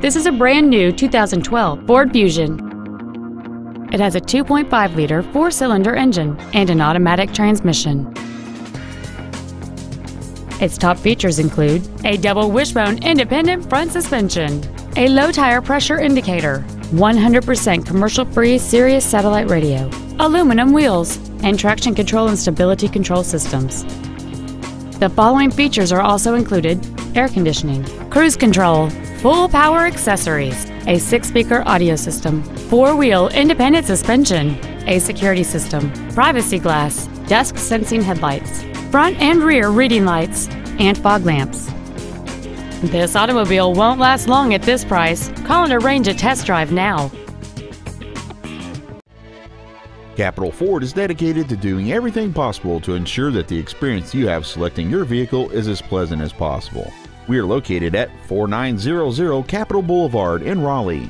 This is a brand new 2012 Ford Fusion. It has a 2.5-liter four-cylinder engine and an automatic transmission. Its top features include a double wishbone independent front suspension, a low tire pressure indicator, 100% commercial-free Sirius satellite radio, aluminum wheels, and traction control and stability control systems. The following features are also included air conditioning, cruise control, full power accessories, a six speaker audio system, four wheel independent suspension, a security system, privacy glass, dusk sensing headlights, front and rear reading lights, and fog lamps. This automobile won't last long at this price. Call and arrange a test drive now. Capital Ford is dedicated to doing everything possible to ensure that the experience you have selecting your vehicle is as pleasant as possible. We are located at 4900 Capital Boulevard in Raleigh.